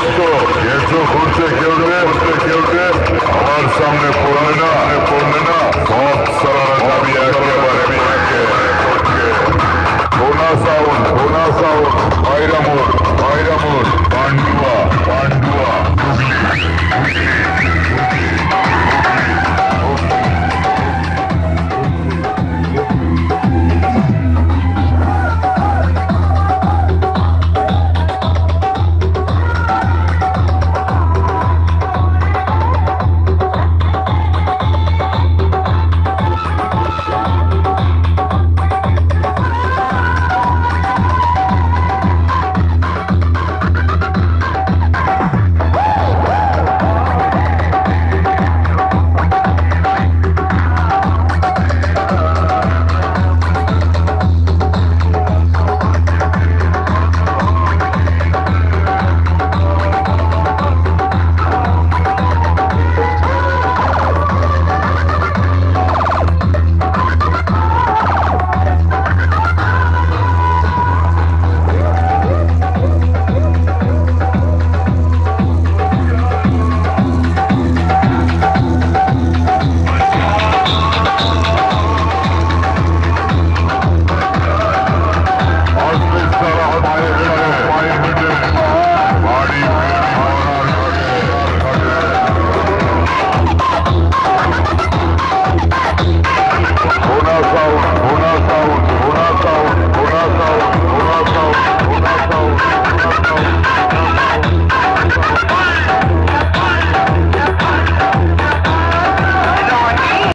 Gerçek ortak yerde, ortak yerde, Arsam ve Kornena,